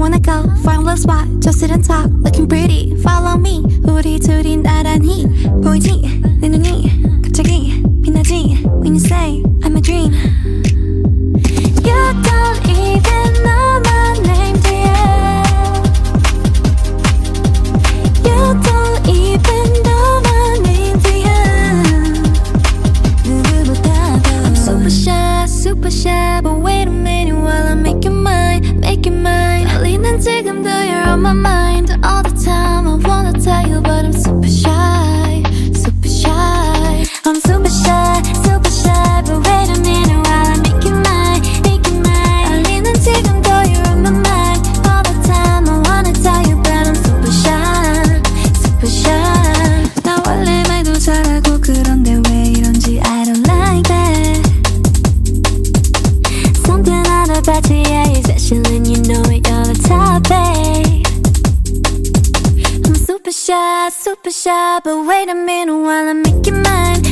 wanna go? Find a spot, just sit and talk, looking pretty. Follow me, When you say I'm a dream. You don't even know my name. You don't even know my name, I'm super shy, super shy, About you, yeah, you're special and you know it, you're the top, babe I'm super shy, super shy, but wait a minute while I make you mine